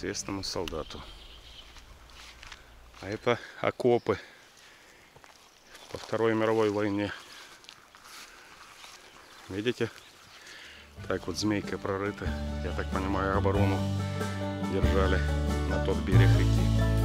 известному солдату. А это окопы по Второй мировой войне. Видите? Так вот змейкой прорыты. Я так понимаю, оборону держали на тот берег реки.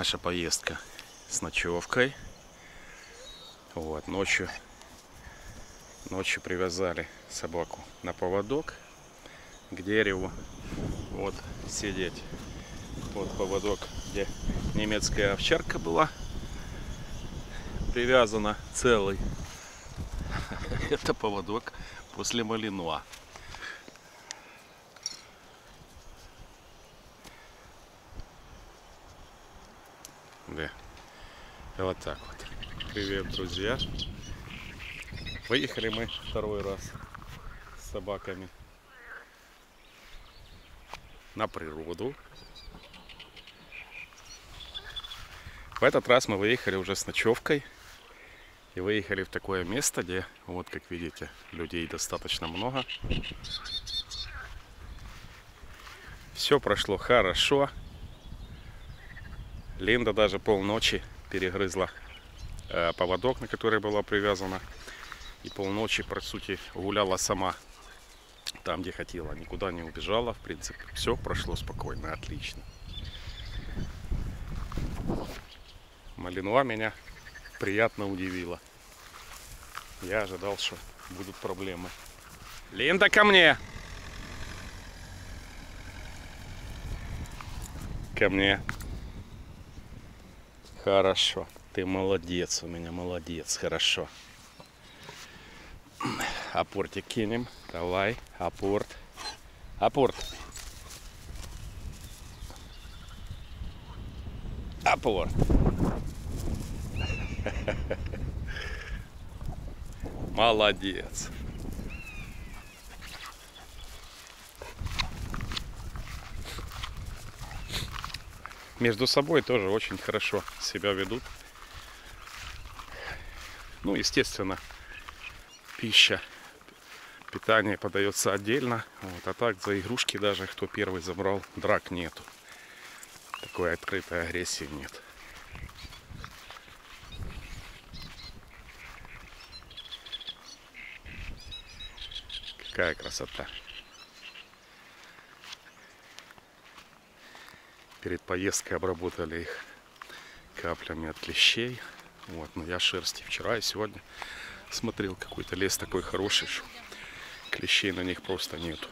Наша поездка с ночевкой. Вот, ночью, ночью привязали собаку на поводок к дереву. Вот, сидеть. Вот поводок, где немецкая овчарка была привязана целый. Это поводок после Малинуа. Вот так вот. Привет, друзья. Выехали мы второй раз с собаками на природу. В этот раз мы выехали уже с ночевкой. И выехали в такое место, где, вот как видите, людей достаточно много. Все прошло хорошо. Линда даже полночи перегрызла э, поводок, на который была привязана. И полночи, по сути, гуляла сама там, где хотела. Никуда не убежала, в принципе. Все прошло спокойно, отлично. Малинуа меня приятно удивила. Я ожидал, что будут проблемы. Линда, ко мне! Ко мне. Хорошо. Ты молодец у меня, молодец. Хорошо. Апортик кинем. Давай. Апорт. Апорт. Апорт. Молодец. Между собой тоже очень хорошо себя ведут. Ну, естественно, пища, питание подается отдельно. Вот, а так за игрушки даже, кто первый забрал, драк нету. Такой открытой агрессии нет. Какая красота. Перед поездкой обработали их каплями от клещей. Вот, но я шерсти вчера и сегодня смотрел какой-то лес такой хороший, что клещей на них просто нету.